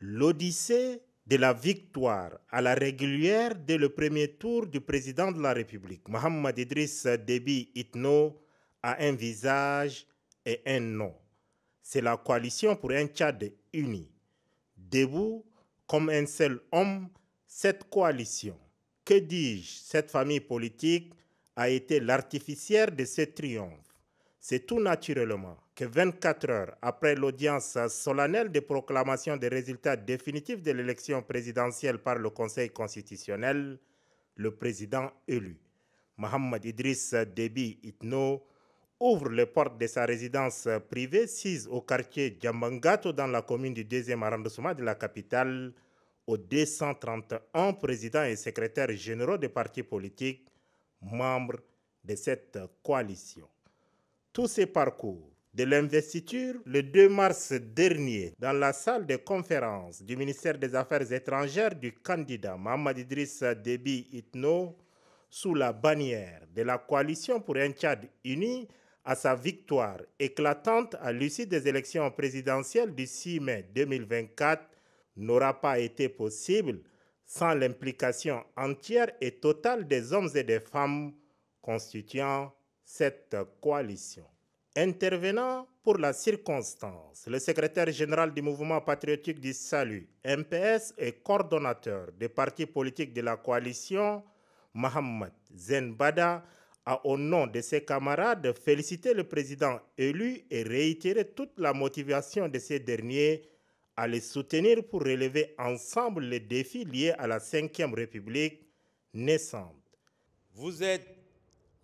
L'odyssée de la victoire à la régulière dès le premier tour du président de la République, Mohamed Idriss Déby Itno, a un visage et un nom. C'est la coalition pour un Tchad uni. Debout comme un seul homme, cette coalition, que dis-je, cette famille politique a été l'artificière de ce triomphe. C'est tout naturellement que 24 heures après l'audience solennelle de proclamation des résultats définitifs de l'élection présidentielle par le Conseil constitutionnel, le président élu, Mohamed Idriss Déby Itno, ouvre les portes de sa résidence privée sise au quartier Djambangato dans la commune du deuxième arrondissement de la capitale aux 231 présidents et secrétaires généraux des partis politiques membres de cette coalition. Tous ces parcours de l'investiture le 2 mars dernier dans la salle de conférence du ministère des Affaires étrangères du candidat Mohamed Idriss Déby Itno sous la bannière de la coalition pour un Tchad uni à sa victoire éclatante à l'issue des élections présidentielles du 6 mai 2024 n'aura pas été possible sans l'implication entière et totale des hommes et des femmes constituant cette coalition. Intervenant pour la circonstance, le secrétaire général du mouvement patriotique du salut, MPS et coordonnateur des partis politiques de la coalition, Mohamed Zenbada, a au nom de ses camarades félicité le président élu et réitéré toute la motivation de ces derniers à les soutenir pour relever ensemble les défis liés à la Ve République naissante. Vous êtes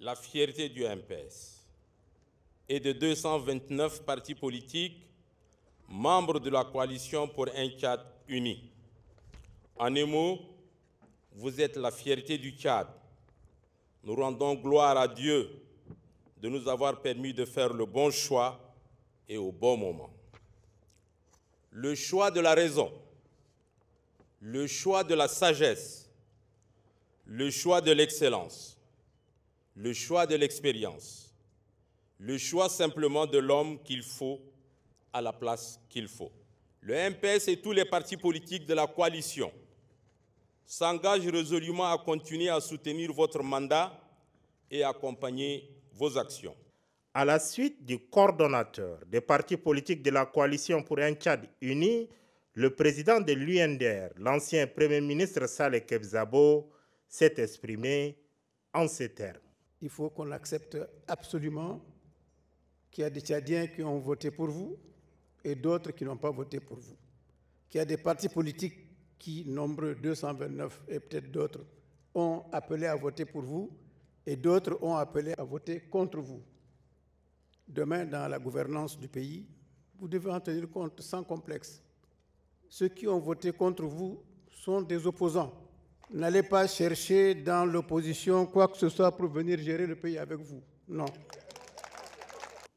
la fierté du MPS et de 229 partis politiques membres de la coalition pour un Tchad uni. En un mot, vous êtes la fierté du Tchad. Nous rendons gloire à Dieu de nous avoir permis de faire le bon choix et au bon moment le choix de la raison, le choix de la sagesse, le choix de l'excellence, le choix de l'expérience, le choix simplement de l'homme qu'il faut à la place qu'il faut. Le MPS et tous les partis politiques de la coalition s'engagent résolument à continuer à soutenir votre mandat et accompagner vos actions à la suite du coordonnateur des partis politiques de la coalition pour un Tchad uni, le président de l'UNDR, l'ancien Premier ministre Saleh Kebzabo, s'est exprimé en ces termes. Il faut qu'on accepte absolument qu'il y a des Tchadiens qui ont voté pour vous et d'autres qui n'ont pas voté pour vous. Qu'il y a des partis politiques qui, nombreux 229 et peut-être d'autres, ont appelé à voter pour vous et d'autres ont appelé à voter contre vous. Demain, dans la gouvernance du pays, vous devez en tenir compte sans complexe. Ceux qui ont voté contre vous sont des opposants. N'allez pas chercher dans l'opposition quoi que ce soit pour venir gérer le pays avec vous. Non.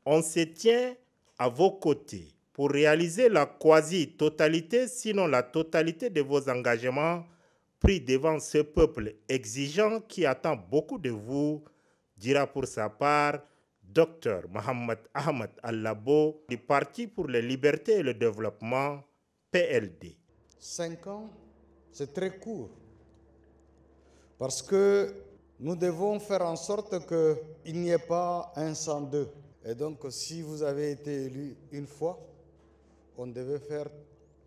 On se tient à vos côtés pour réaliser la quasi-totalité, sinon la totalité de vos engagements pris devant ce peuple exigeant qui attend beaucoup de vous, dira pour sa part Dr Mohamed Ahmed Allabo du Parti pour les libertés et le développement, PLD. Cinq ans, c'est très court. Parce que nous devons faire en sorte qu'il n'y ait pas un sans deux. Et donc, si vous avez été élu une fois, on devait faire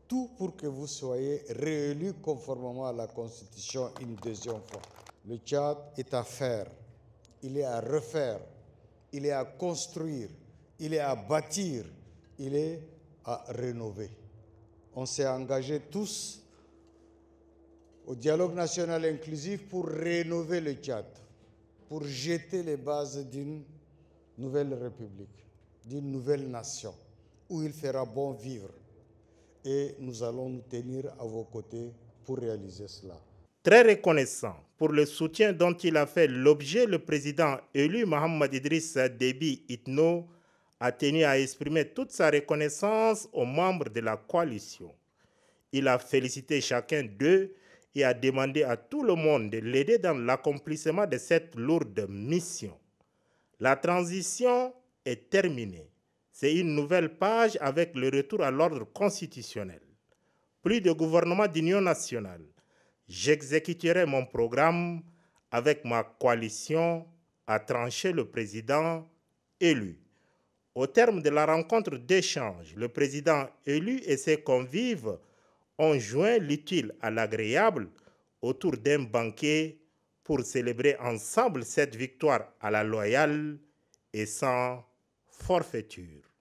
tout pour que vous soyez réélu conformément à la Constitution une deuxième fois. Le Tchad est à faire, il est à refaire il est à construire, il est à bâtir, il est à rénover. On s'est engagés tous au dialogue national inclusif pour rénover le Tchad, pour jeter les bases d'une nouvelle république, d'une nouvelle nation, où il fera bon vivre. Et nous allons nous tenir à vos côtés pour réaliser cela. Très reconnaissant pour le soutien dont il a fait l'objet, le président élu Mohamed Idriss Déby Itno a tenu à exprimer toute sa reconnaissance aux membres de la coalition. Il a félicité chacun d'eux et a demandé à tout le monde de l'aider dans l'accomplissement de cette lourde mission. La transition est terminée. C'est une nouvelle page avec le retour à l'ordre constitutionnel. plus de gouvernement d'union nationale. J'exécuterai mon programme avec ma coalition, a tranché le président élu. Au terme de la rencontre d'échange, le président élu et ses convives ont joint l'utile à l'agréable autour d'un banquet pour célébrer ensemble cette victoire à la loyale et sans forfaiture.